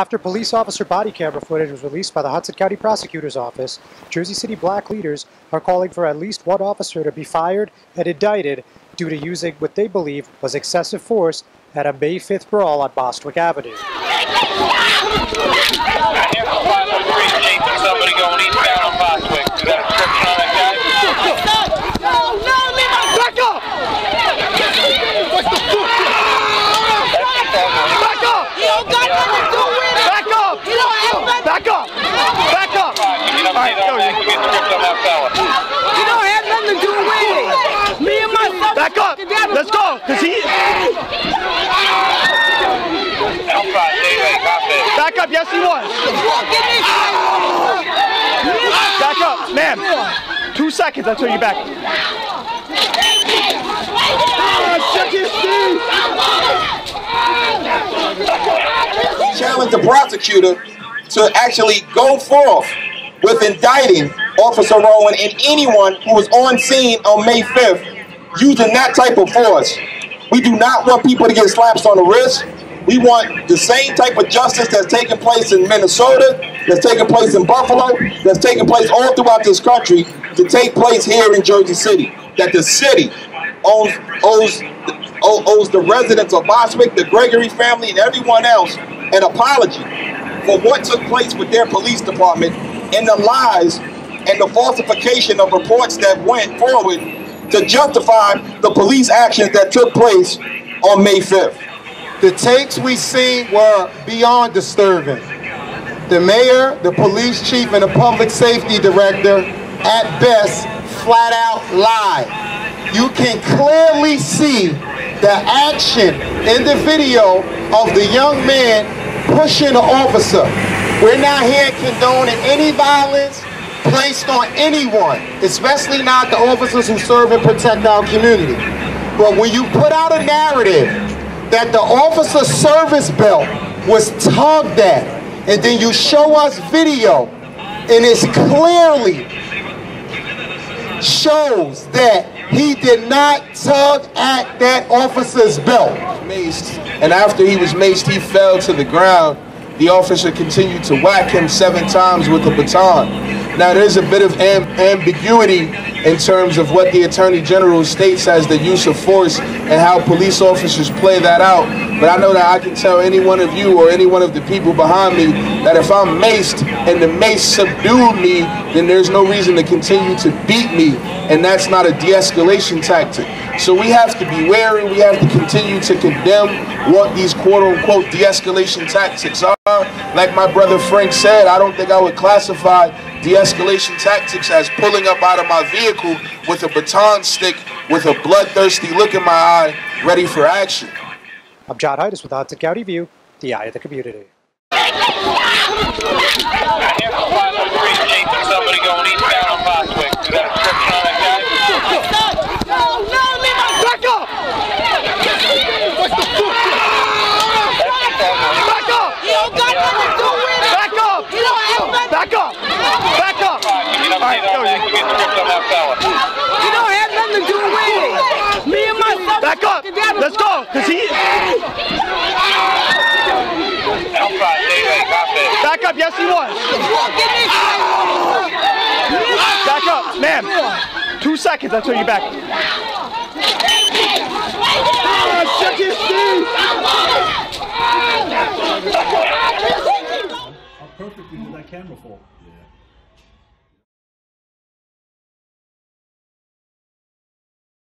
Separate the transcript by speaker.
Speaker 1: After police officer body camera footage was released by the Hudson County Prosecutor's Office, Jersey City black leaders are calling for at least one officer to be fired and indicted due to using what they believe was excessive force at a May 5th brawl on Bostwick Avenue.
Speaker 2: Somebody going eastbound on Bostwick. Is that a description on that guy?
Speaker 3: No, no, leave my back up! Back up! You don't got nothing to do with it! Back up! You don't have nothing. Back up! Back up!
Speaker 2: You don't see that man, you get stripped on that fella.
Speaker 3: You don't have nothing to do with it! Me and my son
Speaker 4: Back up! Let's go! Cause he back up, yes he was. Back up, ma'am. Two seconds until you're back.
Speaker 5: challenge the prosecutor to actually go forth with indicting Officer Rowan and anyone who was on scene on May 5th using that type of force. We do not want people to get slaps on the wrist. We want the same type of justice that's taking place in Minnesota, that's taking place in Buffalo, that's taking place all throughout this country to take place here in Jersey City. That the city owes owes owes the residents of Bostwick, the Gregory family, and everyone else an apology for what took place with their police department and the lies and the falsification of reports that went forward to justify the police actions that took place on May 5th.
Speaker 6: The takes we seen were beyond disturbing. The mayor, the police chief, and the public safety director, at best, flat out lied. You can clearly see the action in the video of the young man pushing the officer. We're not here condoning any violence placed on anyone, especially not the officers who serve and protect our community. But when you put out a narrative that the officer service belt was tugged at, and then you show us video, and it clearly shows that he did not tug at that officer's belt.
Speaker 7: maced, and after he was maced, he fell to the ground. The officer continued to whack him seven times with a baton. Now, there's a bit of am- ambiguity in terms of what the Attorney General states as the use of force and how police officers play that out. But I know that I can tell any one of you or any one of the people behind me that if I'm maced and the mace subdued me, then there's no reason to continue to beat me. And that's not a de escalation tactic. So we have to be wary. We have to continue to condemn what these quote unquote de escalation tactics are. Like my brother Frank said, I don't think I would classify de escalation tactics as pulling up out of my vehicle with a baton stick with a bloodthirsty look in my eye, ready for action.
Speaker 1: I'm John Heinis with Hudson County View, the eye of the community.
Speaker 2: Somebody going eastbound on Bostwick. Is that a description on that guy?
Speaker 3: No, no, leave my back up!
Speaker 4: Back up!
Speaker 3: You don't got nothing to do with it!
Speaker 4: Back up!
Speaker 3: You don't have nothing.
Speaker 4: Back up! Back up!
Speaker 2: You don't see that man, you get stripped on that fella.
Speaker 3: You don't have nothing to do with it! Me and my son
Speaker 4: Back up! Let's go! Cause he
Speaker 2: Alpha, David, copy.
Speaker 4: Back up, yes he was. Back up, ma'am. Two seconds until you're back.
Speaker 8: How perfect is that camera for? Yeah.